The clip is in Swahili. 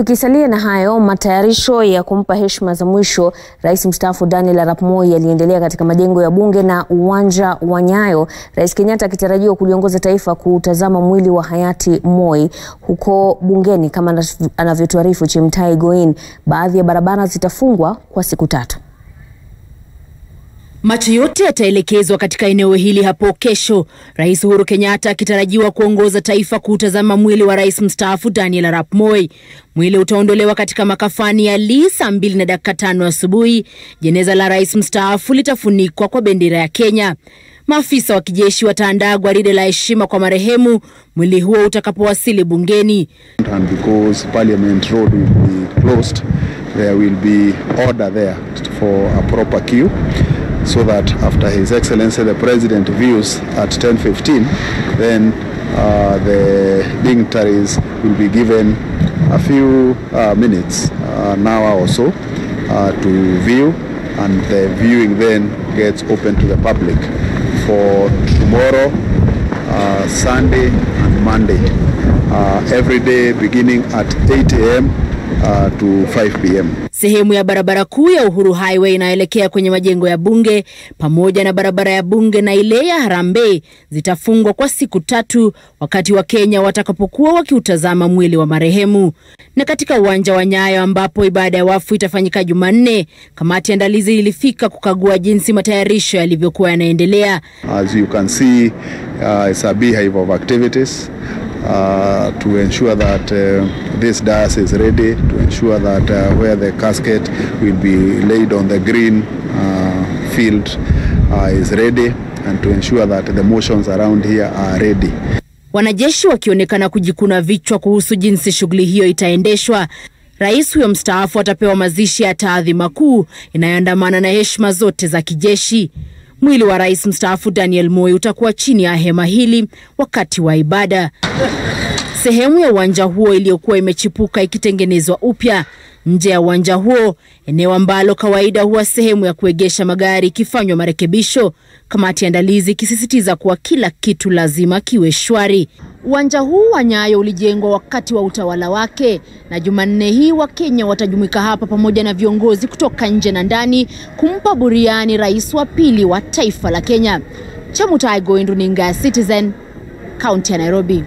Tukisalia na hayo, matayarisho ya kumpa heshima za mwisho rais mstaafu Daniel Arap Moi yaliendelea katika majengo ya bunge na uwanja wa Nyayo, Rais Kenyatta akitarajiwa kuliongoza taifa kutazama mwili wa hayati Moi huko bungeni. Kama anavyotuarifu Chimtai Goin, baadhi ya barabara zitafungwa kwa siku tatu. Macho yote yataelekezwa katika eneo hili hapo kesho, Rais Uhuru Kenyatta akitarajiwa kuongoza taifa kuutazama mwili wa rais mstaafu Daniel Arap Moi. Mwili utaondolewa katika makafani ya Lee saa mbili na dakika tano asubuhi. Jeneza la rais mstaafu litafunikwa kwa bendera ya Kenya. Maafisa wa kijeshi wataandaa gwaride la heshima kwa marehemu mwili huo utakapowasili bungeni. And because Parliament Road will be closed, there will be order there for a proper queue so that after His Excellency the President views at 10.15, then uh, the dignitaries will be given a few uh, minutes, uh, an hour or so, uh, to view and the viewing then gets open to the public for tomorrow, uh, Sunday and Monday, uh, every day beginning at 8 a.m. Uh, to 5 p.m. Sehemu ya barabara kuu ya Uhuru Highway inayoelekea kwenye majengo ya bunge pamoja na barabara ya bunge na ile ya Harambee zitafungwa kwa siku tatu wakati wa Kenya watakapokuwa wakiutazama mwili wa marehemu. Na katika uwanja wa Nyayo ambapo ibada ya wafu itafanyika Jumanne, kamati andalizi ilifika kukagua jinsi matayarisho yalivyokuwa yanaendelea. As you can see, uh, it's a beehive of activities. Uh, to ensure that uh, this dais is ready, to ensure that uh, where the casket will be laid on the green uh, field uh, is ready and to ensure that the motions around here are ready. Wanajeshi wakionekana kujikuna vichwa kuhusu jinsi shughuli hiyo itaendeshwa. Rais huyo mstaafu atapewa mazishi ya taadhima kuu inayoandamana na heshima zote za kijeshi. Mwili wa rais mstaafu Daniel Moi utakuwa chini ya hema hili wakati wa ibada. Sehemu ya uwanja huo iliyokuwa imechipuka ikitengenezwa upya. Nje ya uwanja huo, eneo ambalo kawaida huwa sehemu ya kuegesha magari ikifanywa marekebisho, kamati andalizi ikisisitiza kuwa kila kitu lazima kiwe shwari. Uwanja huu wa Nyayo ulijengwa wakati wa utawala wake, na Jumanne hii Wakenya watajumuika hapa pamoja na viongozi kutoka nje na ndani kumpa buriani rais wa pili wa taifa la Kenya. Chemutai Goindu, runinga ya Citizen, kaunti ya Nairobi.